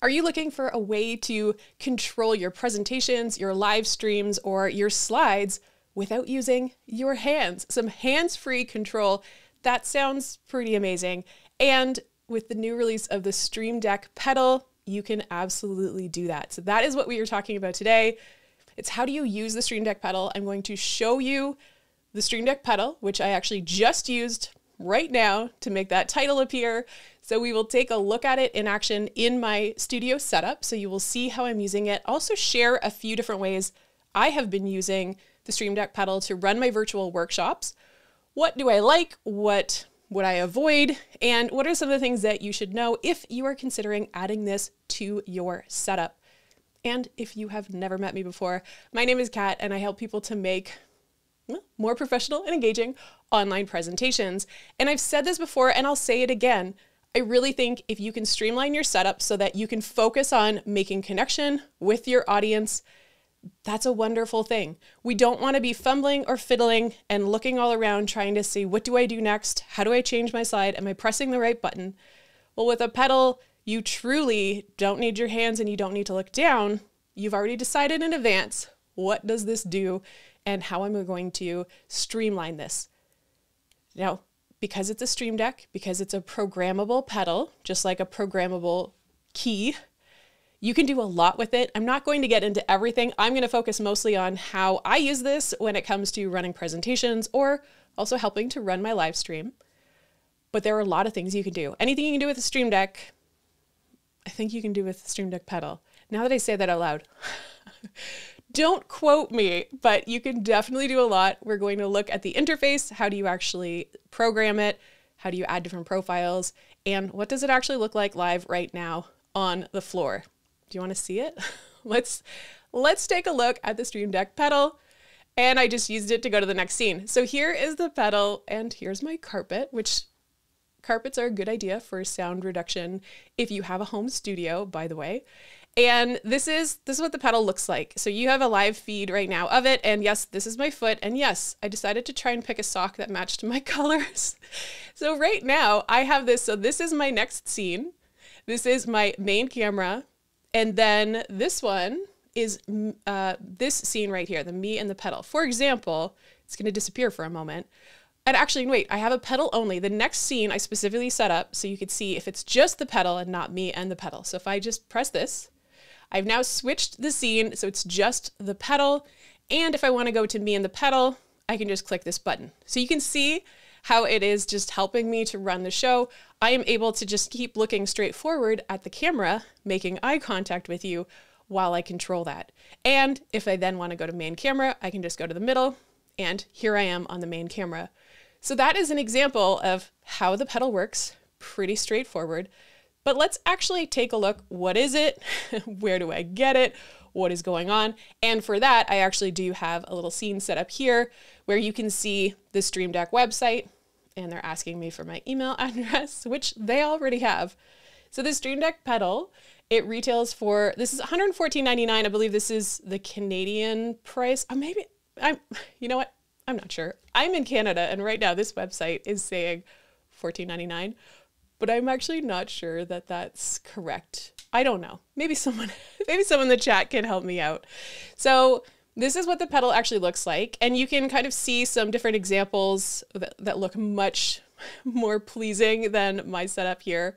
Are you looking for a way to control your presentations, your live streams, or your slides without using your hands? Some hands free control. That sounds pretty amazing. And with the new release of the Stream Deck pedal, you can absolutely do that. So, that is what we are talking about today. It's how do you use the Stream Deck pedal? I'm going to show you the Stream Deck pedal, which I actually just used right now to make that title appear. So we will take a look at it in action in my studio setup. So you will see how I'm using it. Also share a few different ways I have been using the Stream Deck pedal to run my virtual workshops. What do I like? What would I avoid? And what are some of the things that you should know if you are considering adding this to your setup? And if you have never met me before, my name is Cat and I help people to make more professional and engaging online presentations. And I've said this before and I'll say it again. I really think if you can streamline your setup so that you can focus on making connection with your audience, that's a wonderful thing. We don't want to be fumbling or fiddling and looking all around trying to see what do I do next? How do I change my slide? Am I pressing the right button? Well, with a pedal, you truly don't need your hands and you don't need to look down. You've already decided in advance what does this do and how am I going to streamline this. Now, because it's a Stream Deck, because it's a programmable pedal, just like a programmable key, you can do a lot with it. I'm not going to get into everything. I'm going to focus mostly on how I use this when it comes to running presentations or also helping to run my live stream. But there are a lot of things you can do. Anything you can do with a Stream Deck, I think you can do with the Stream Deck pedal. Now that I say that out loud. Don't quote me, but you can definitely do a lot. We're going to look at the interface. How do you actually program it? How do you add different profiles? And what does it actually look like live right now on the floor? Do you want to see it? let's let's take a look at the Stream Deck pedal. And I just used it to go to the next scene. So here is the pedal and here's my carpet, which carpets are a good idea for sound reduction if you have a home studio, by the way. And this is this is what the pedal looks like. So you have a live feed right now of it. And yes, this is my foot. And yes, I decided to try and pick a sock that matched my colors. so right now I have this. So this is my next scene. This is my main camera. And then this one is uh, this scene right here, the me and the pedal. For example, it's going to disappear for a moment. And actually, wait, I have a pedal only. The next scene I specifically set up so you could see if it's just the pedal and not me and the pedal. So if I just press this, I've now switched the scene so it's just the pedal. And if I want to go to me and the pedal, I can just click this button. So you can see how it is just helping me to run the show. I am able to just keep looking straight forward at the camera, making eye contact with you while I control that. And if I then want to go to main camera, I can just go to the middle and here I am on the main camera. So that is an example of how the pedal works, pretty straightforward. But let's actually take a look. What is it? Where do I get it? What is going on? And for that, I actually do have a little scene set up here where you can see the Stream Deck website and they're asking me for my email address, which they already have. So the Stream Deck pedal, it retails for this is $114.99. I believe this is the Canadian price. Oh, maybe I'm you know what? I'm not sure. I'm in Canada and right now this website is saying $14.99 but I'm actually not sure that that's correct. I don't know. Maybe someone maybe someone in the chat can help me out. So this is what the pedal actually looks like. And you can kind of see some different examples that, that look much more pleasing than my setup here.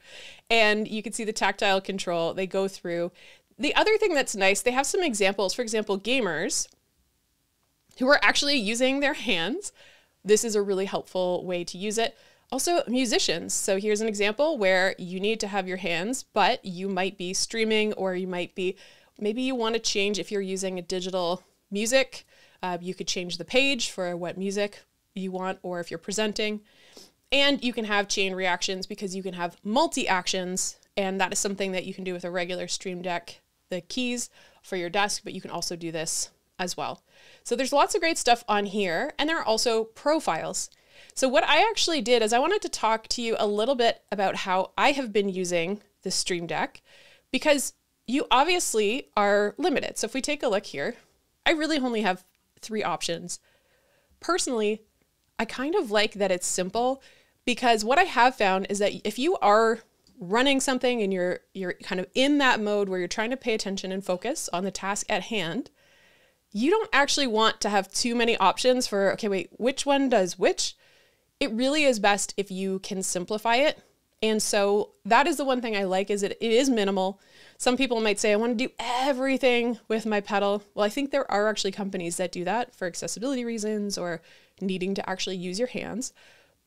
And you can see the tactile control they go through. The other thing that's nice, they have some examples. For example, gamers who are actually using their hands. This is a really helpful way to use it. Also, musicians. So here's an example where you need to have your hands, but you might be streaming or you might be, maybe you want to change if you're using a digital music. Uh, you could change the page for what music you want, or if you're presenting. And you can have chain reactions because you can have multi actions. And that is something that you can do with a regular Stream Deck, the keys for your desk, but you can also do this as well. So there's lots of great stuff on here. And there are also profiles. So, what I actually did is I wanted to talk to you a little bit about how I have been using the Stream Deck because you obviously are limited. So, if we take a look here, I really only have three options. Personally, I kind of like that it's simple because what I have found is that if you are running something and you're you're kind of in that mode where you're trying to pay attention and focus on the task at hand, you don't actually want to have too many options for okay, wait, which one does which? It really is best if you can simplify it. And so that is the one thing I like is it, it is minimal. Some people might say I want to do everything with my pedal. Well, I think there are actually companies that do that for accessibility reasons or needing to actually use your hands.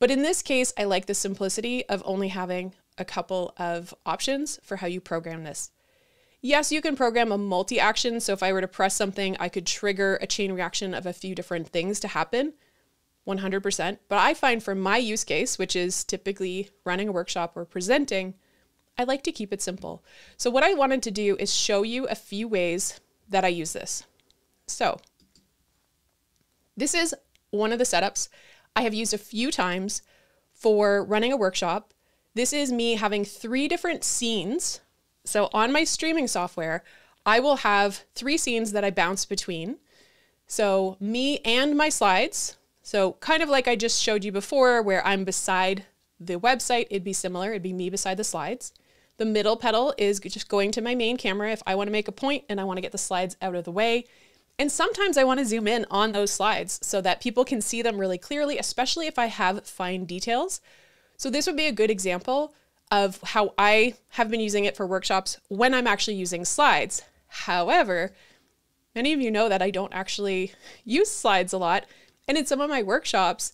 But in this case, I like the simplicity of only having a couple of options for how you program this. Yes, you can program a multi action. So if I were to press something, I could trigger a chain reaction of a few different things to happen 100%. But I find for my use case, which is typically running a workshop or presenting, I like to keep it simple. So what I wanted to do is show you a few ways that I use this. So this is one of the setups I have used a few times for running a workshop. This is me having three different scenes. So on my streaming software, I will have three scenes that I bounce between. So me and my slides. So kind of like I just showed you before where I'm beside the website, it'd be similar. It'd be me beside the slides. The middle pedal is just going to my main camera if I want to make a point and I want to get the slides out of the way. And sometimes I want to zoom in on those slides so that people can see them really clearly, especially if I have fine details. So this would be a good example of how I have been using it for workshops when I'm actually using slides. However, many of you know that I don't actually use slides a lot. And in some of my workshops,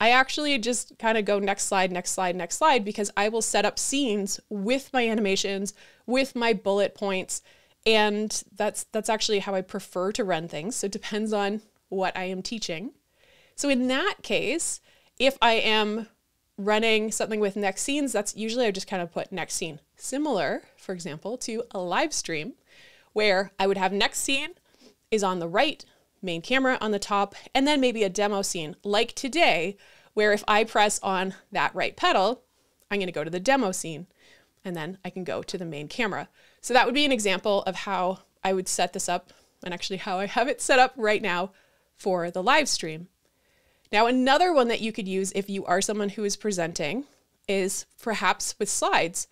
I actually just kind of go next slide, next slide, next slide, because I will set up scenes with my animations, with my bullet points, and that's that's actually how I prefer to run things. So it depends on what I am teaching. So in that case, if I am running something with next scenes, that's usually I just kind of put next scene. Similar, for example, to a live stream where I would have next scene is on the right, main camera on the top, and then maybe a demo scene like today, where if I press on that right pedal, I'm going to go to the demo scene and then I can go to the main camera. So that would be an example of how I would set this up and actually how I have it set up right now for the live stream. Now, another one that you could use if you are someone who is presenting is perhaps with slides.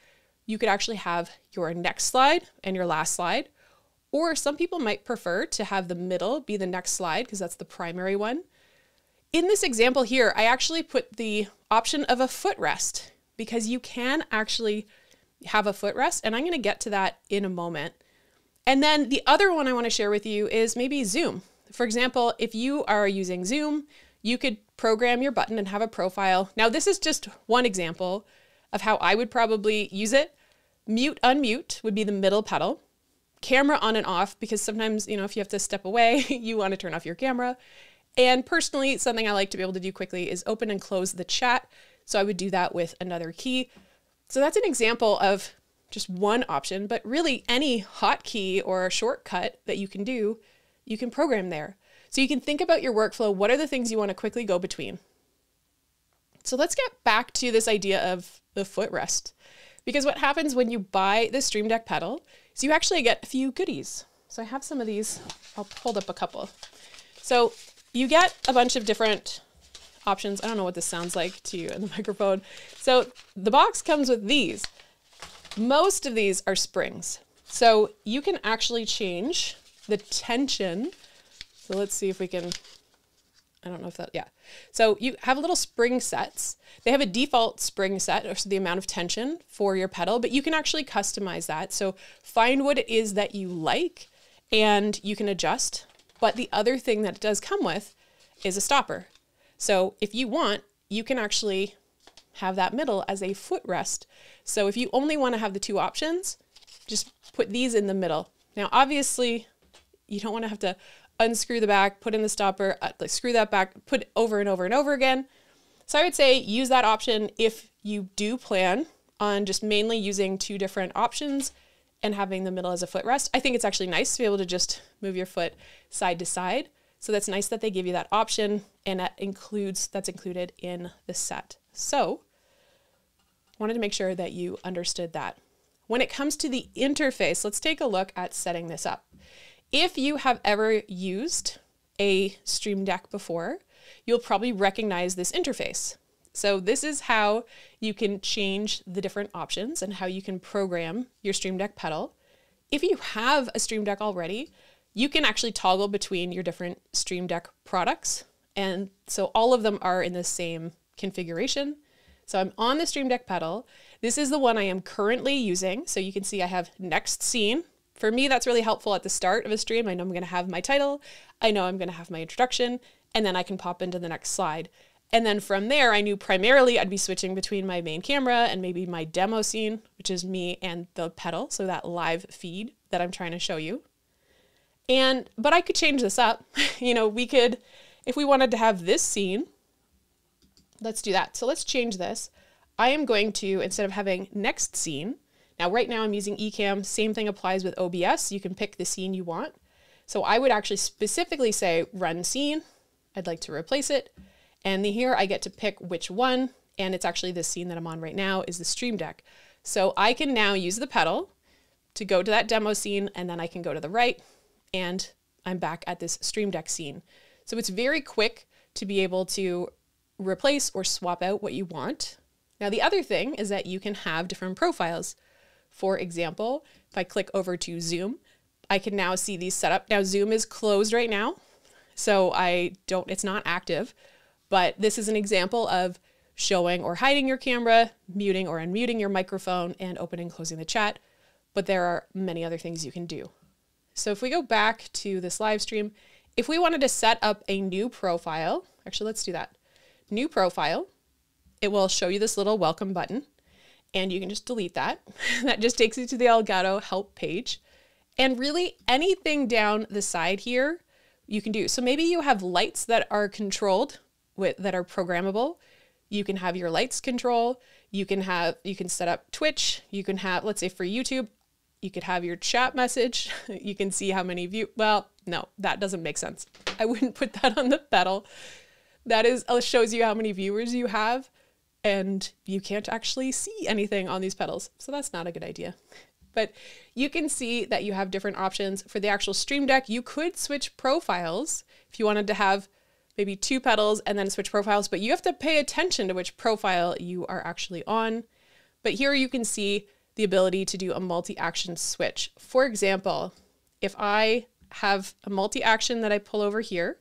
You could actually have your next slide and your last slide, or some people might prefer to have the middle be the next slide because that's the primary one. In this example here, I actually put the option of a footrest because you can actually have a footrest, and I'm going to get to that in a moment. And then the other one I want to share with you is maybe Zoom. For example, if you are using Zoom, you could program your button and have a profile. Now, this is just one example of how I would probably use it. Mute, unmute would be the middle pedal. Camera on and off, because sometimes, you know, if you have to step away, you want to turn off your camera. And personally, something I like to be able to do quickly is open and close the chat. So I would do that with another key. So that's an example of just one option, but really any hotkey or shortcut that you can do, you can program there. So you can think about your workflow. What are the things you want to quickly go between? So let's get back to this idea of the footrest. Because what happens when you buy the Stream Deck pedal is you actually get a few goodies. So I have some of these. I'll hold up a couple. So you get a bunch of different options. I don't know what this sounds like to you in the microphone. So the box comes with these. Most of these are springs. So you can actually change the tension. So let's see if we can, I don't know if that, yeah. So you have little spring sets. They have a default spring set, or so the amount of tension for your pedal, but you can actually customize that. So find what it is that you like and you can adjust. But the other thing that it does come with is a stopper. So if you want, you can actually have that middle as a footrest. So if you only want to have the two options, just put these in the middle. Now, obviously, you don't want to have to unscrew the back, put in the stopper, uh, like screw that back, put over and over and over again. So I would say use that option if you do plan on just mainly using two different options and having the middle as a footrest. I think it's actually nice to be able to just move your foot side to side. So that's nice that they give you that option and that includes that's included in the set. So wanted to make sure that you understood that. When it comes to the interface, let's take a look at setting this up. If you have ever used a Stream Deck before, you'll probably recognize this interface. So this is how you can change the different options and how you can program your Stream Deck pedal. If you have a Stream Deck already, you can actually toggle between your different Stream Deck products. And so all of them are in the same configuration. So I'm on the Stream Deck pedal. This is the one I am currently using. So you can see I have next scene. For me, that's really helpful at the start of a stream. I know I'm going to have my title. I know I'm going to have my introduction, and then I can pop into the next slide. And then from there, I knew primarily I'd be switching between my main camera and maybe my demo scene, which is me and the pedal, so that live feed that I'm trying to show you. And, but I could change this up. you know, we could, if we wanted to have this scene, let's do that. So let's change this. I am going to, instead of having next scene, now right now I'm using Ecamm, same thing applies with OBS. You can pick the scene you want. So I would actually specifically say run scene. I'd like to replace it. And here I get to pick which one, and it's actually this scene that I'm on right now is the Stream Deck. So I can now use the pedal to go to that demo scene, and then I can go to the right, and I'm back at this Stream Deck scene. So it's very quick to be able to replace or swap out what you want. Now the other thing is that you can have different profiles. For example, if I click over to Zoom, I can now see these set up. Now Zoom is closed right now, so I don't, it's not active, but this is an example of showing or hiding your camera, muting or unmuting your microphone, and opening and closing the chat. But there are many other things you can do. So if we go back to this live stream, if we wanted to set up a new profile, actually, let's do that. New profile, it will show you this little welcome button, and you can just delete that. that just takes you to the Elgato help page. And really, anything down the side here, you can do. So maybe you have lights that are controlled with that are programmable. You can have your lights control. You can have you can set up Twitch. You can have let's say for YouTube, you could have your chat message. you can see how many view. Well, no, that doesn't make sense. I wouldn't put that on the pedal. That is uh, shows you how many viewers you have, and you can't actually see anything on these pedals. So that's not a good idea. But you can see that you have different options for the actual Stream Deck. You could switch profiles if you wanted to have maybe two pedals and then switch profiles, but you have to pay attention to which profile you are actually on. But here you can see the ability to do a multi-action switch. For example, if I have a multi-action that I pull over here,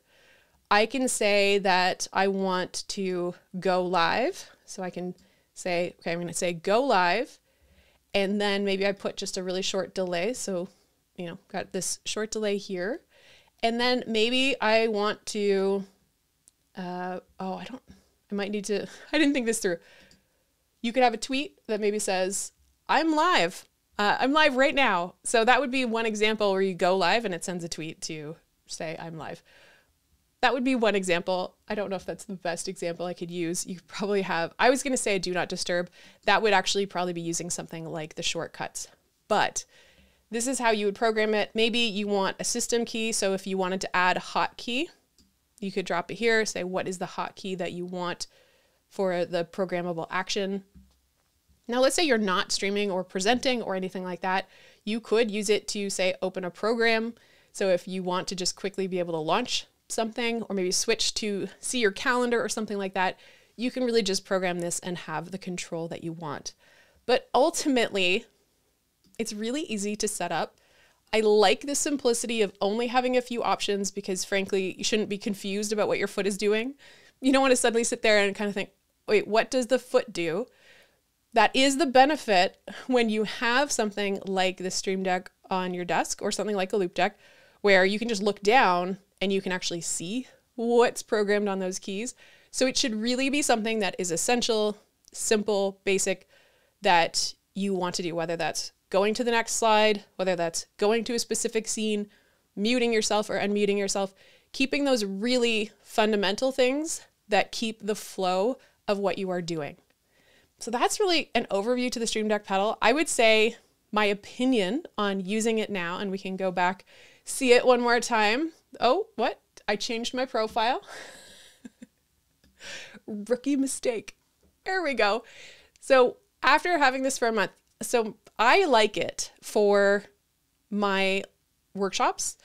I can say that I want to go live. So I can say, okay, I'm going to say go live. And then maybe I put just a really short delay. So, you know, got this short delay here. And then maybe I want to uh, oh, I don't, I might need to, I didn't think this through. You could have a tweet that maybe says, I'm live. Uh, I'm live right now. So that would be one example where you go live and it sends a tweet to say, I'm live. That would be one example. I don't know if that's the best example I could use. You probably have, I was going to say do not disturb. That would actually probably be using something like the shortcuts. But this is how you would program it. Maybe you want a system key. So if you wanted to add a hotkey, you could drop it here, say what is the hotkey that you want for the programmable action. Now, let's say you're not streaming or presenting or anything like that. You could use it to say open a program. So if you want to just quickly be able to launch something or maybe switch to see your calendar or something like that, you can really just program this and have the control that you want. But ultimately, it's really easy to set up. I like the simplicity of only having a few options because, frankly, you shouldn't be confused about what your foot is doing. You don't want to suddenly sit there and kind of think, wait, what does the foot do? That is the benefit when you have something like the Stream Deck on your desk or something like a Loupedeck where you can just look down and you can actually see what's programmed on those keys. So it should really be something that is essential, simple, basic, that you want to do, whether that's going to the next slide, whether that's going to a specific scene, muting yourself or unmuting yourself, keeping those really fundamental things that keep the flow of what you are doing. So that's really an overview to the Stream Deck pedal. I would say my opinion on using it now, and we can go back, see it one more time. Oh, what? I changed my profile. Rookie mistake. There we go. So after having this for a month, so I like it for my workshops.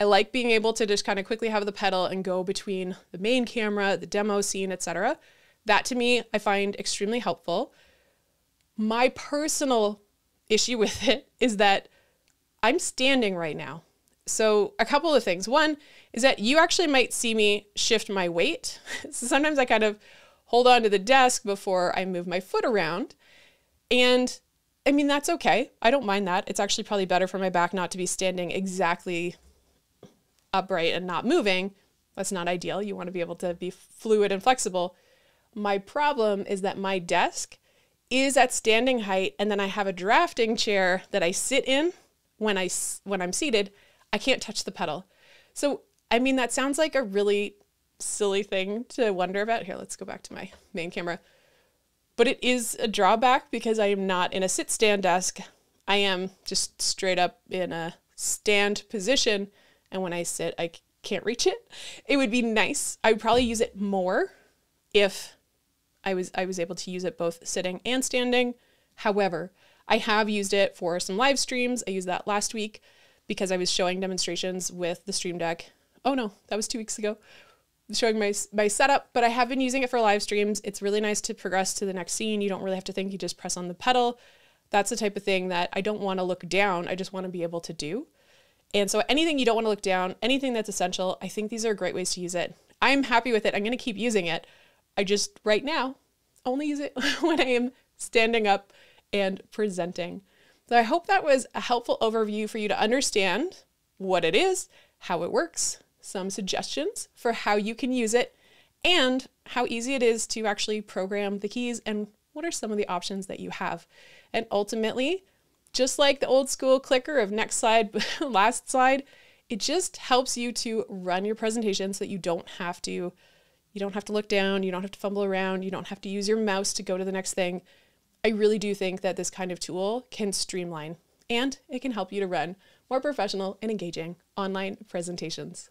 I like being able to just kind of quickly have the pedal and go between the main camera, the demo scene, etc. That to me, I find extremely helpful. My personal issue with it is that I'm standing right now. So, a couple of things. One is that you actually might see me shift my weight. so, sometimes I kind of hold on to the desk before I move my foot around. And I mean, that's okay. I don't mind that. It's actually probably better for my back not to be standing exactly upright and not moving. That's not ideal. You want to be able to be fluid and flexible. My problem is that my desk is at standing height and then I have a drafting chair that I sit in when I when I'm seated. I can't touch the pedal. So, I mean that sounds like a really silly thing to wonder about. Here, let's go back to my main camera. But it is a drawback because I am not in a sit stand desk. I am just straight up in a stand position and when I sit I can't reach it. It would be nice. I would probably use it more if I was I was able to use it both sitting and standing. However, I have used it for some live streams. I used that last week because I was showing demonstrations with the Stream Deck. Oh no, that was 2 weeks ago. Showing my my setup, but I have been using it for live streams. It's really nice to progress to the next scene. You don't really have to think, you just press on the pedal. That's the type of thing that I don't want to look down. I just want to be able to do. And so anything you don't want to look down, anything that's essential, I think these are great ways to use it. I'm happy with it. I'm going to keep using it. I just right now only use it when I am standing up and presenting. So I hope that was a helpful overview for you to understand what it is, how it works, some suggestions for how you can use it, and how easy it is to actually program the keys and what are some of the options that you have. And ultimately, just like the old school clicker of next slide, last slide, it just helps you to run your presentation so that you don't have to you don't have to look down, you don't have to fumble around, you don't have to use your mouse to go to the next thing. I really do think that this kind of tool can streamline and it can help you to run more professional and engaging online presentations.